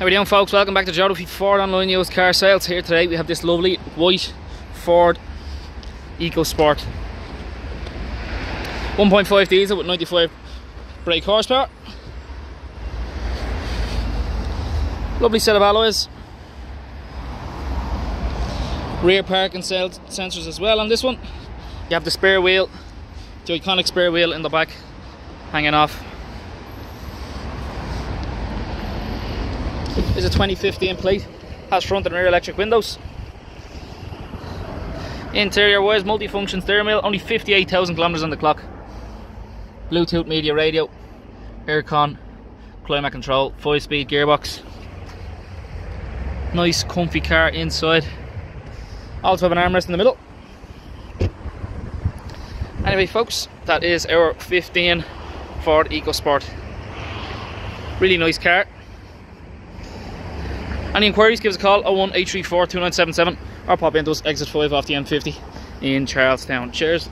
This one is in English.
How we doing folks? Welcome back to Duffy Ford Online Used Car Sales. Here today we have this lovely white Ford EcoSport 1.5 diesel with 95 brake horsepower. Lovely set of alloys. Rear parking sensors as well on this one. You have the spare wheel, the iconic spare wheel in the back hanging off. Is a 2015 plate. Has front and rear electric windows. Interior wise multi-function steering wheel only 58,000 kilometers on the clock. Bluetooth media radio aircon climate control 5 speed gearbox. Nice comfy car inside. Also have an armrest in the middle. Anyway folks that is our 15 Ford EcoSport. Really nice car any inquiries, give us a call 01834 2977 or pop into us exit 5 off the M50 in Charlestown. Cheers.